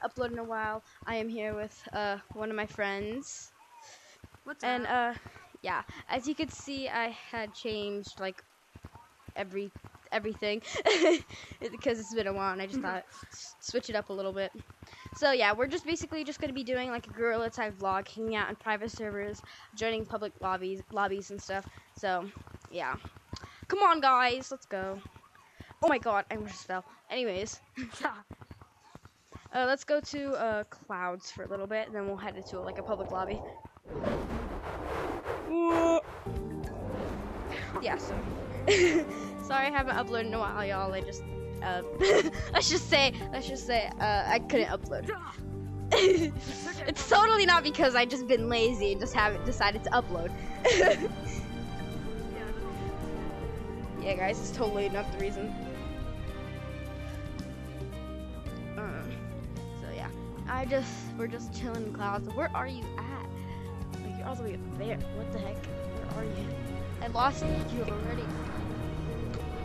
upload in a while. I am here with uh, one of my friends. What's And up? And, uh, yeah, as you can see, I had changed like every everything because it's been a while, and I just thought switch it up a little bit. So yeah, we're just basically just gonna be doing like a Gorilla Tag vlog, hanging out in private servers, joining public lobbies, lobbies and stuff. So yeah, come on guys, let's go. Oh my god, I almost fell. Anyways, uh, let's go to uh, clouds for a little bit, and then we'll head into like a public lobby. yeah, so sorry I haven't uploaded in a while, y'all. I just uh, let's just say let's just say uh, I couldn't upload. it's totally not because I just been lazy and just haven't decided to upload. yeah, guys, it's totally not the reason. I just we're just chilling in clouds. Where are you at? Like you're all the way up there. What the heck? Where are you? I lost you already.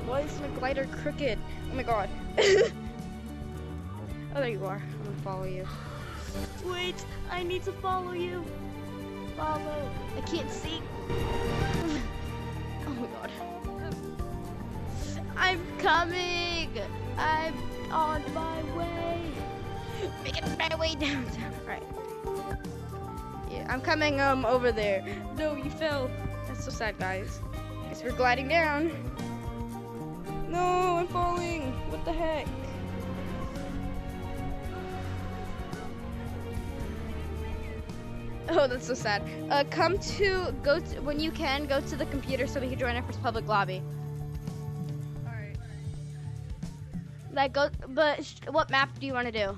Why is my glider crooked? Oh my god. oh, there you are. I'm gonna follow you. Wait, I need to follow you. Follow. I can't see. oh my god. I'm coming. I'm on my way. Making my way downtown. Right. Yeah, I'm coming um over there. No, you fell. That's so sad, guys. Guess we're gliding down. No, I'm falling. What the heck? Oh, that's so sad. Uh, come to go to when you can go to the computer so we can join our first public lobby. Alright. Like go, but sh- what map do you want to do?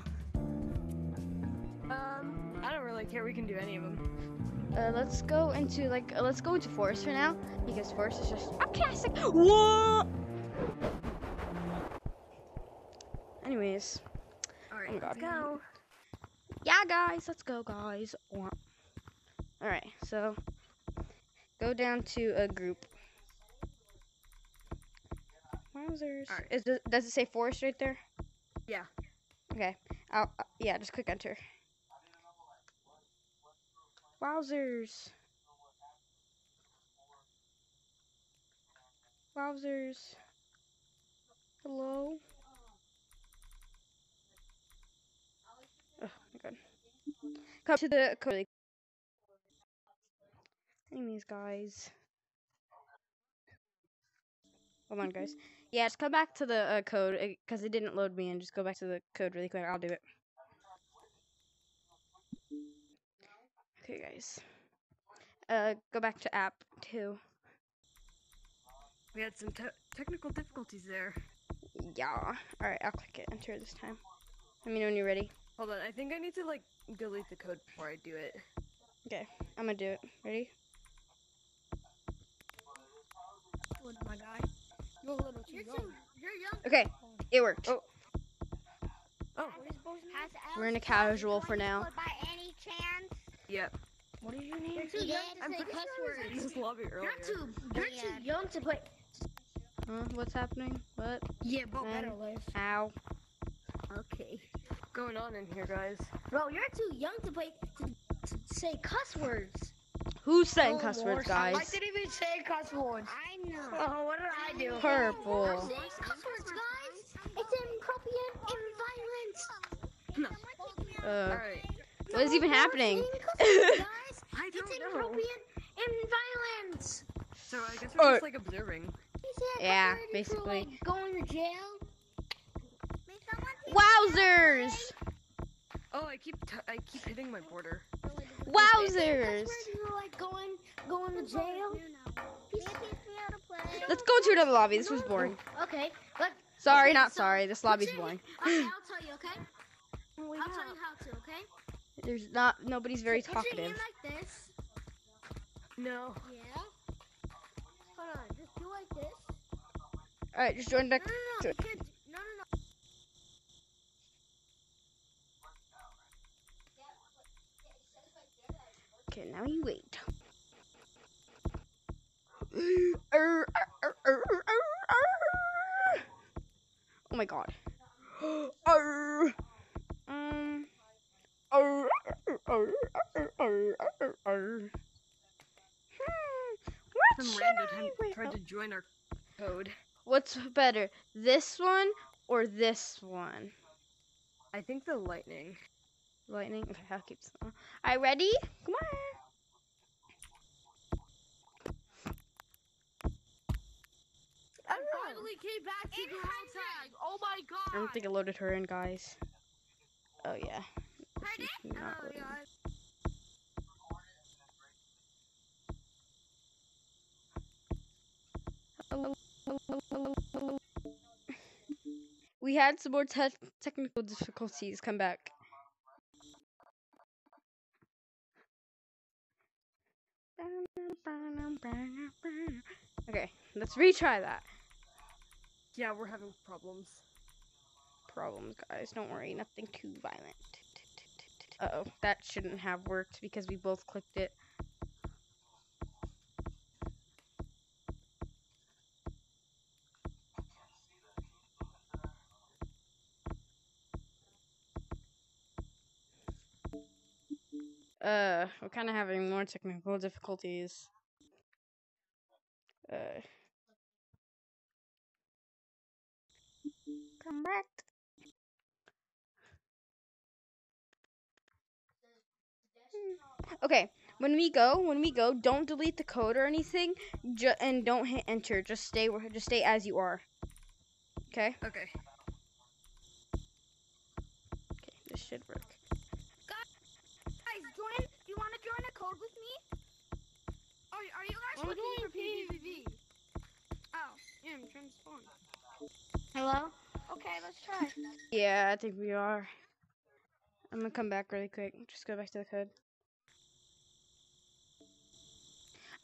Care. We can do any of them. Uh, let's go into like uh, let's go into forest for now because forest is just a classic. Whoa. Anyways, Alright, Oh let's God. go. yeah, guys, let's go, guys. All right, so go down to a group. Wowzers! Alright. Is it, does it say forest right there? Yeah. Okay. I'll, uh, yeah, just click enter. Wowzers! Wowzers! Hello? Oh my god. Come to the code. Anyways, guys. Hold on, guys. Yeah, just come back to the uh, code because it didn't load me and Just go back to the code really quick. I'll do it. Okay, guys. Uh, go back to app two. We had some te- technical difficulties there. Yeah. All right, I'll click it. Enter this time. Let me know when you're ready. Hold on, I think I need to like delete the code before I do it. Okay, I'm gonna do it. Ready? What, my guy? You're a little too You're young. too. You're young. Okay, it worked. Oh. Oh, We're in a casual for now. By any chance? yep. What is your name? You're too young to I'm say cuss sure I was in words. this lobby earlier. You're too. You're Yeah. too young to play. Huh? What's happening? What? Yeah, but Mm. better life. Ow. Okay. going on in here, guys? Bro, you're too young to play to, to say cuss words. Who's saying Oh, cuss Lord, words, I didn't even say cuss words. I know. Oh, what did I do? Purple. Saying cuss words, guys. It's inappropriate and violent. Uh, Alright. what is even happening? It's don't know. inappropriate and violent. So I guess we're Oh. just like observing. You say a cuss Yeah, word, you basically. Like going to jail. Wowzers! Oh, I keep t- I keep hitting my border. Wowzers! You're like going going to jail. Let's go to another lobby. This was boring. Okay, but Sorry, Okay, not so sorry. This lobby's boring. Okay, I'll tell you. Okay, I'll tell you how to. Okay. There's not. Nobody's very talkative. like this. No. Yeah. Hold on. Just do like this. All right, just join back. No, no, no. Can't. No, no, no. Okay, now you wait. Oh my god. Arr. Um. Hmm, what Some should random I time wear? tried to join our code. What's better, this one or this one? I think the lightning. Lightning. Okay, I'll keep this one. All right, ready? Come on. I finally came back to Gorilla Tag. Oh my god. I don't think I loaded her in, guys. Oh yeah. Ready? She's not Oh, loaded. God. We had some more te- technical difficulties come back. Okay, let's retry that. Yeah, we're having problems. Problems, guys. Don't worry, nothing too violent. Uh oh, that shouldn't have worked because we both clicked it. Uh, we're kind of having more technical difficulties. Uh. Come back. Okay, when we go, when we go, don't delete the code or anything, and don't hit enter. Just stay, where- just stay as you are. Okay. Okay. Okay, this should work. Guys, join. Do you want to join a code with me? Are, are you guys I'm looking for going PvP? Oh, yeah, I'm trying to spawn. Hello? Okay, let's try. Yeah, I think we are. I'm gonna come back really quick. Just go back to the code.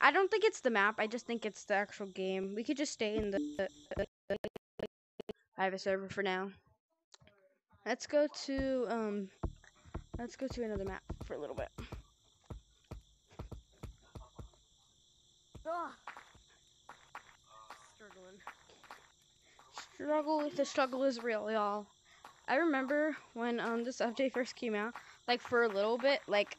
I don't think it's the map. I just think it's the actual game. We could just stay in the, the, the a server for now. Let's go to um. Let's go to another map for a little bit. Ugh. Struggling. Struggle. The struggle is real, y'all. I remember when um this update first came out, like for a little bit, like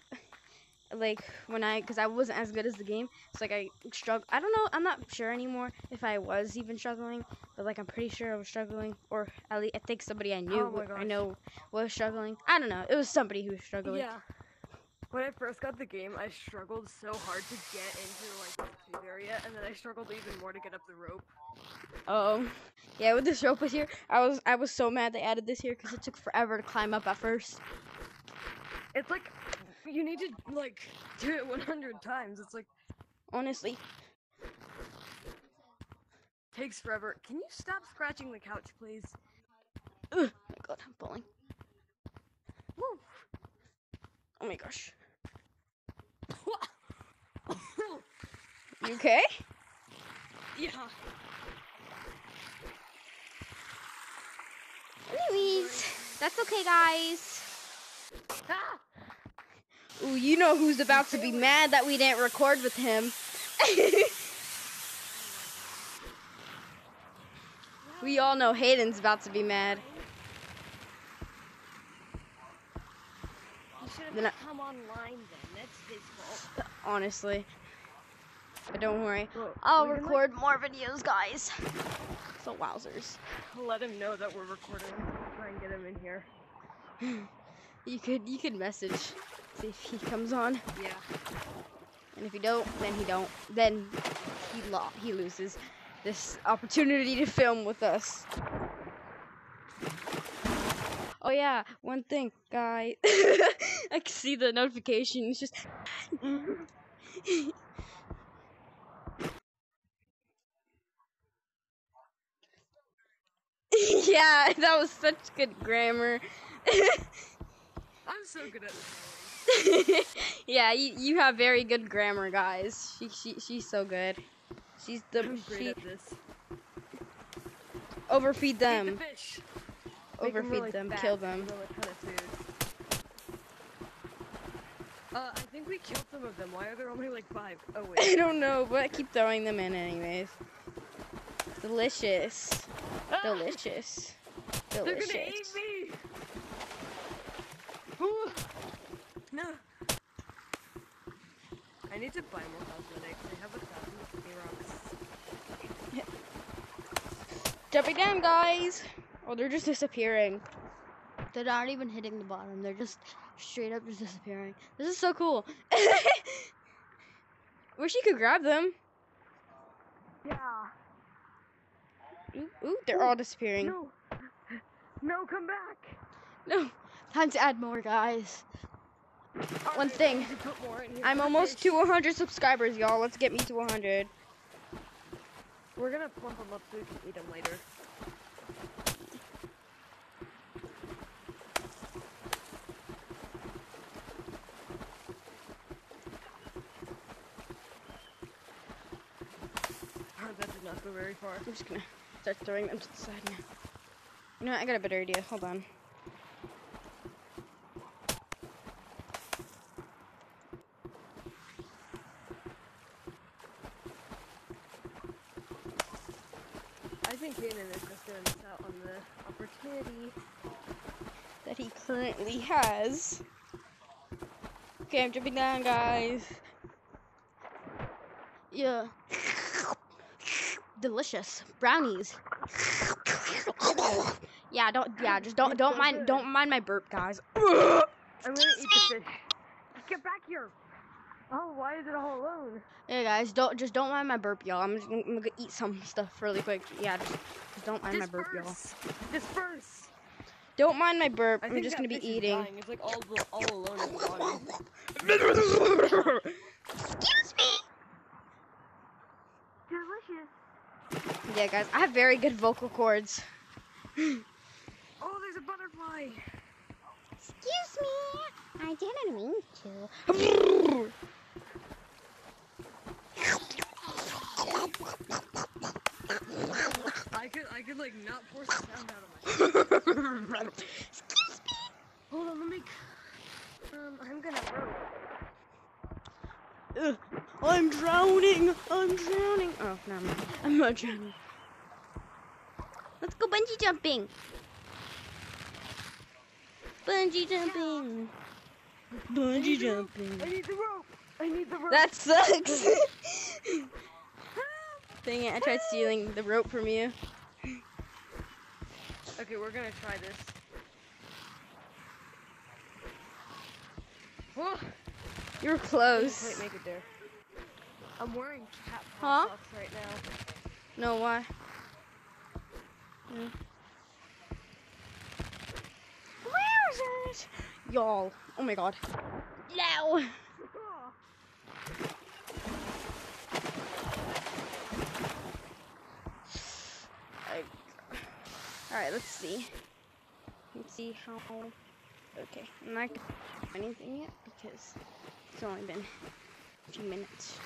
like when I, cause I wasn't as good as the game. It's like I struggle. I don't know. I'm not sure anymore if I was even struggling, but like I'm pretty sure I was struggling, or at least I think somebody I knew, Oh I know, was struggling. I don't know. It was somebody who was struggling. Yeah. When I first got the game, I struggled so hard to get into like the cave area, and then I struggled even more to get up the rope. Um, yeah, with this rope was here, I was I was so mad they added this here because it took forever to climb up at first. It's like you need to like do it 100 times. It's like Honestly, takes forever. Can you stop scratching the couch, please? Ugh, my God, I'm falling. Woo. Oh my gosh. You okay? yeah. Anyways, that's okay, guys. Ah! Ooh, you know who's about to be mad that we didn't record with him. we all know Hayden's about to be mad. You should have come online then. That's his fault. Honestly. But don't worry. Well, I'll record more videos, guys. So wowzers. let him know that we're recording. Try and get him in here. You could you could message. See if he comes on. Yeah. And if he don't, then he don't. Then he lo- he loses this opportunity to film with us. Oh yeah, one thing, guy. I can see the notification. It's just. Mm-hmm. yeah, that was such good grammar. I'm so good at spelling. yeah, you, you have very good grammar, guys. She, she she's so good. She's the I'm great she at this. overfeed them, the fish. Overfeed really them, kill them. will a ton of food. Uh, I think we killed some of them. Why are there only like five? Oh I don't know, but I keep throwing them in anyways. Delicious, Ah! delicious, They're delicious. gonna eat me. Ooh. No. I need to buy more cosmetics. I have a thousand rocks. Jumping down, guys. Oh, they're just disappearing. They're not even hitting the bottom. They're just straight up just disappearing. This is so cool. Wish you could grab them. Yeah. Ooh, ooh, they're all disappearing. No. No, come back. No. Time to add more, guys. One thing. Put more in here. I'm almost to 100 subscribers, y'all. Let's get me to 100. We're gonna plump them up so we can eat them later. Oh, that did not go very far. I'm just gonna start throwing them to the side now. You know what? I got a better idea. Hold on. I think Kanan is just gonna miss out on the opportunity. that he currently has. Okay, I'm jumping down, guys. Yeah. Delicious brownies. Yeah, don't. Yeah, just don't. Don't mind. Don't mind my burp, guys. I'm gonna eat the fish. Get back here! Oh, why is it all alone? Yeah, guys, don't just don't mind my burp, y'all. I'm just gonna, I'm gonna eat some stuff really quick. Yeah, just, just don't mind my burp, y'all. Disperse! Disperse! Don't mind my burp. I I'm just gonna be eating. It's like all, all alone at the bottom. Excuse me. Delicious. Yeah, guys, I have very good vocal cords. Oh, there's a butterfly! Excuse me. I didn't mean to. I could, I could like not force the sound out of my Excuse me. Hold on, let me. Um, I'm gonna rope. Ugh, I'm drowning. I'm drowning. Oh, no, I'm not. I'm not drowning. Let's go bungee jumping. Bungee jumping. Bungee jumping. I need the rope! I need the rope! That sucks. Dang it, I tried stealing the rope from you. Okay, we're gonna try this. Whoa! You were close. quite make it there. I'm wearing cat Huh? socks right now. No, why? Yeah. Wowzers! Y'all. Oh my god. No! Alright, let's see. Let's see how... Okay, I'm not gonna do anything yet because it's only been a few minutes.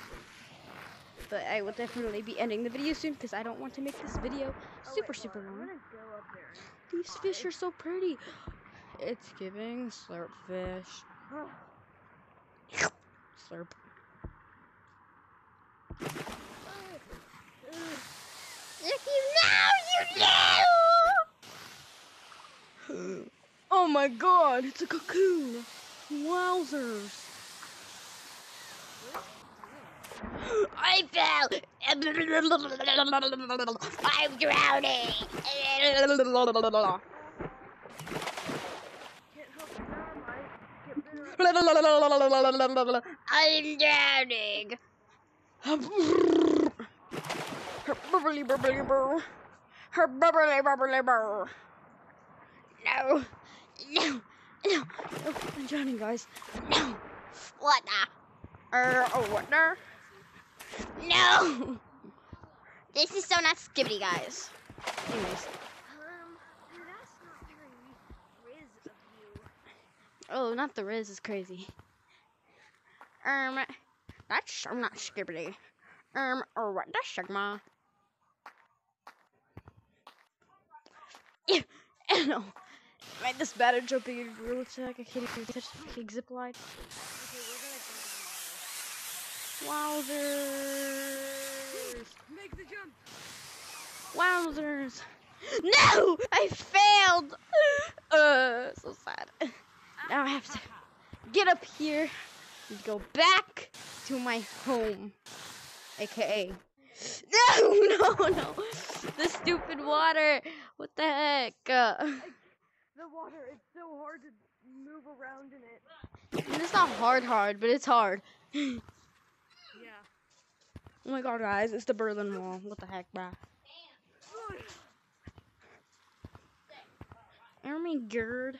But I will definitely be ending the video soon because I don't want to make this video super, super long. gonna go up there. These fish are so pretty. It's giving slurp fish. Slurp. If you know, you know. Oh my god, it's a cocoon. Wowzers. I fell. I'm drowning. I'm drowning. Bubbly bubbly burr. Her bubbly bubbly burr. No. No. No. No. I'm drowning, guys. No. What the? Er, oh, what there? No. This is so not skibbity, guys. Anyways. Um, that's not very riz of you. Oh, not the Riz is crazy. Um, that's I'm not skibbity. Um, or what? That's Sigma. Yeah, no. Made this bad at jumping in gorilla tag. I can't even touch the fucking zip line. Okay, we're gonna Wowzers! Make the jump! Wowzers! No! I failed! Uh, so sad. Now I have to get up here and go back to my home, aka. No, no, no! The stupid water. What the heck? Uh, The water, it's so hard to move around in it. it's not hard, hard, but it's hard. Yeah. Oh my god, guys, it's the Berlin Wall. What the heck, bruh? Oh my god.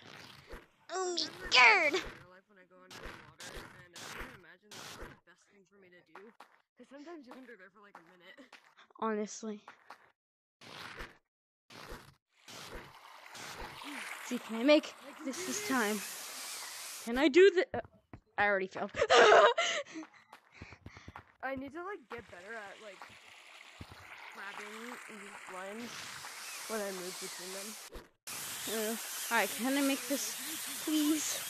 Oh my god. Real life when I go under the water, and I can imagine that's the best thing for me to do. Because sometimes you're under there for like a minute. Honestly. See, can I make this this time? Can I do the? Uh, I already failed. I need to like get better at like grabbing these lines when I move between them. Uh, Alright, can I make this, please?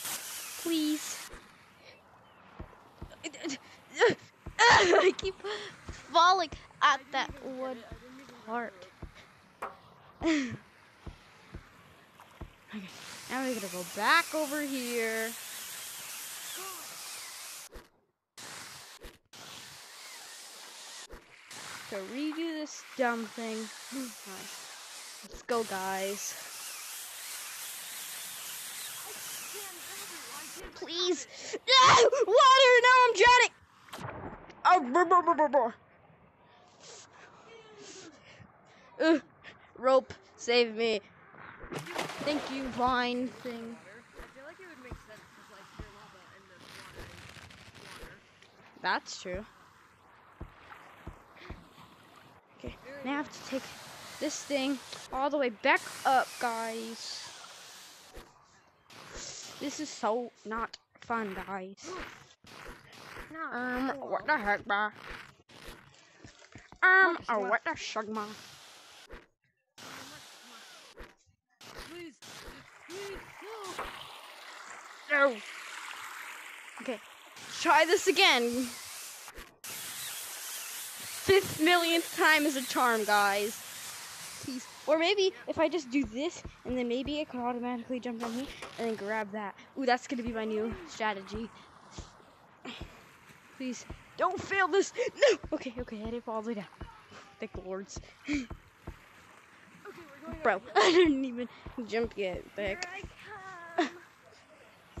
Please. I keep falling at that wood part. okay, now we gotta go back over here. To redo this dumb thing. Let's go, guys. Please. No! Water! Now I'm drowning! Oh, brr, brr, brr, brr, brr. Ugh. Rope, save me. Thank you, vine thing. That's I feel like it would make sense because like your lava and the water and water. That's true. Now I have to take this thing all the way back up, guys. This is so not fun, guys. Um, what the heck, bro? Um, oh, what the shugma? Please, please, no. No. Okay, try this again. Fifth millionth time is a charm, guys. Please. Or maybe if I just do this, and then maybe it could automatically jump on me, and then grab that. Ooh, that's gonna be my new strategy. Please, don't fail this. No. Okay, okay, I didn't fall all the way down. Thank the lords. Okay, we're going Bro, I didn't even jump yet. The Here heck. I come.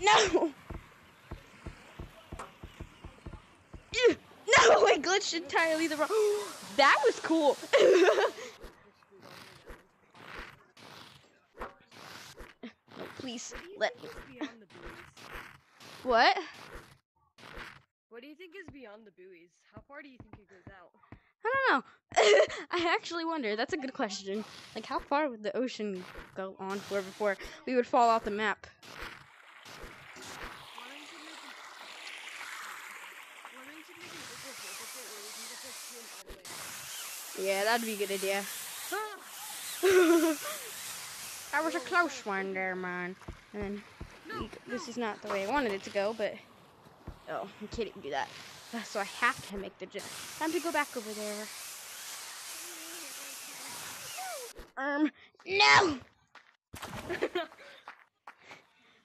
No! Ew, No, I glitched entirely the wrong. That was cool. no, please let. What's beyond the buoys? What? What do you think is beyond the buoys? How far do you think it goes out? I don't know. I actually wonder. That's a good question. Like, how far would the ocean go on for before we would fall off the map? Why don't you make an Why don't you make an April Fool's update where we can just like swim all the way out? Yeah, that'd be a good idea. that was a close one there, man. And we- this is not the way I wanted it to go, but oh, I can't do that. So I have to make the jump. Time to go back over there. Um, no.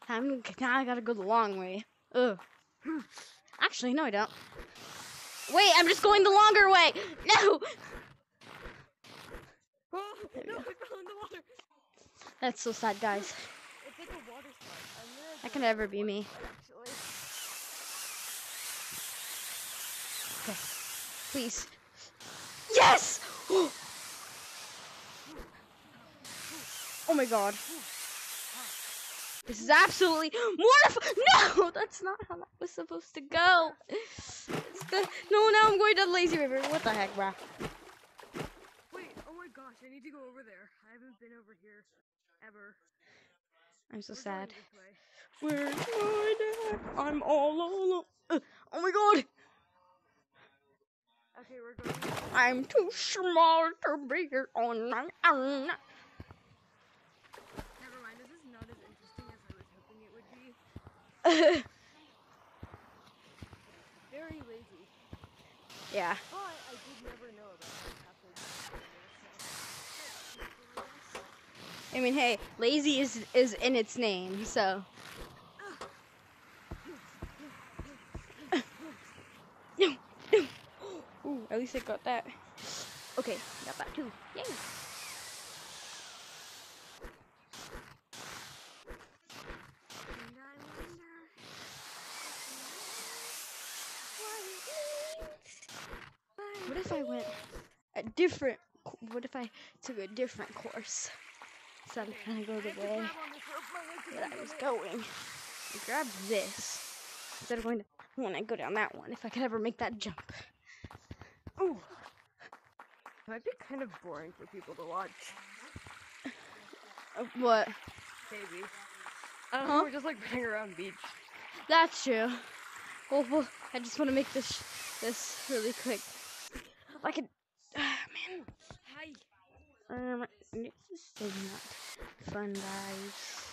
I'm now I gotta go the long way. Ugh. Actually, no, I don't. Wait, I'm just going the longer way. No. Oh, no. I fell in the water. That's so sad, guys. It's like a water slide. That can never be me. actually. Okay. Please. Yes! oh my god. This is absolutely mortifying. No, that's not how that was supposed to go. No, now I'm going to the lazy river. What the heck, bruh? Wait, oh my gosh, I need to go over there. I haven't been over here ever. I'm so We're sad. Where's my dad? I'm all alone. Uh, oh my god. Okay, we're going. I'm too small to be here on my own. Never mind. This is not as interesting as I was hoping it would be. Very lazy. yeah. But I mean, hey, lazy is, is in its name, so. no, no. Ooh, at least I got that. Okay, got that too. Yay! What if I went a different, what if I took a different course? So I'm trying to go the way grab on this rope, my leg that I was going. I grabbed this instead of going to when I go down that one. If I could ever make that jump. Ooh. It might be kind of boring for people to watch. Uh, what? Maybe. I don't know, Huh? we're just like running around beach. That's true. Well, well I just want to make this this really quick. Like a... Ah, man. Hi. Um, this is so not fun, guys.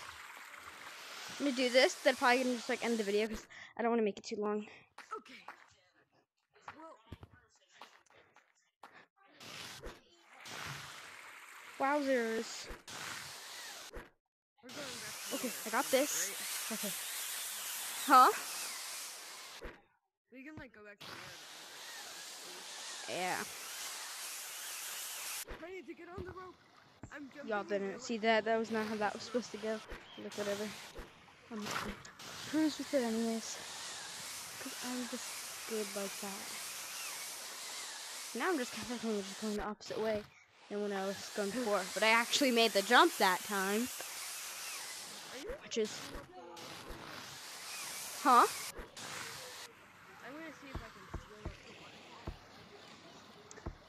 I'm gonna do this. Then probably gonna just like end the video because I don't want to make it too long. Okay. Wowzers. we're going back to Okay, I got this. right? Okay. Huh? We can like go back to the Yeah. I need to get on the rope. Y'all didn't see that. That was not how that was supposed to go. Look, whatever. I'm gonna cruise with it anyways. Because I'm just good like that. Now I'm just kind of just going the opposite way than when I was going before. But I actually made the jump that time. Which is. Huh? I'm gonna see if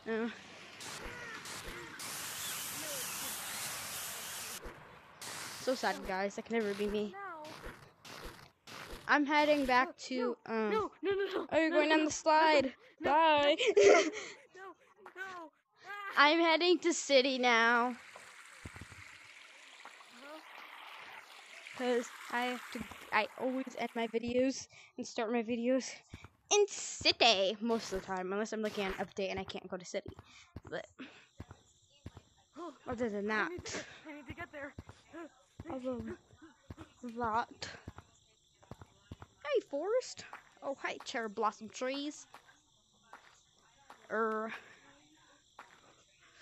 I can. Uh, so sad, guys. That can never be me. I'm heading back to. Um, No, no, no, no. Oh, you're going down the slide. Bye. No, no. I'm heading to city now. Because I have to. I always end my videos and start my videos in city most of the time, unless I'm looking at an update and I can't go to city. But other than that, need to get, I need to get there. Other than that. Hey, forest. Oh, hey, cherry blossom trees. Er,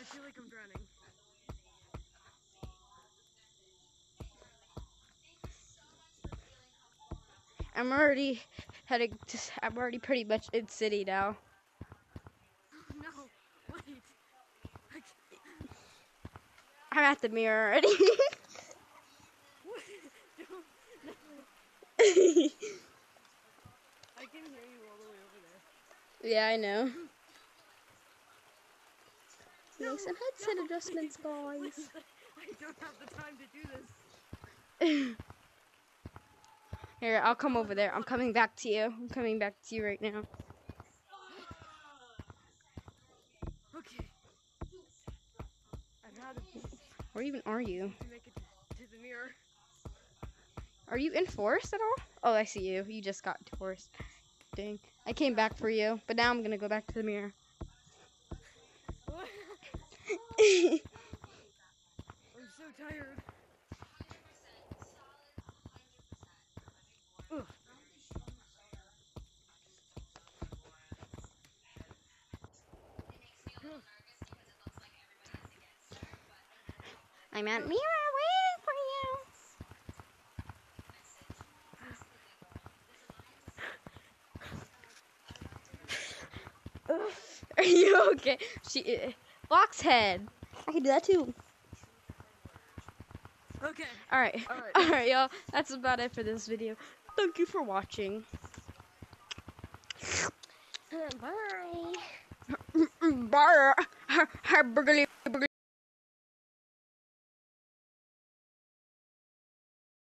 I feel like I'm drowning. I'm already heading to. I'm already pretty much in city now. No, wait. I'm at the mirror already. What? Don't- no. I can hear you all the way over there. Yeah, I know. Make some headset no, adjustments, please, boys. I don't have the time to do this. Here, I'll come over there. I'm coming back to you. I'm coming back to you right now. Okay. I've had it Where even are you? to make it to, to the mirror. Are you in forest at all? Oh, I see you. You just got to forest. Dang. I came back for you, but now I'm gonna go back to the mirror. I'm so tired. Ugh. I'm at mirror waiting for you. Are you okay? She, uh, Fox head. I can do that too. Okay. All right, All right. all right, y'all. That's about it for this video. Thank you for watching. Bye. Bye. Burgerly.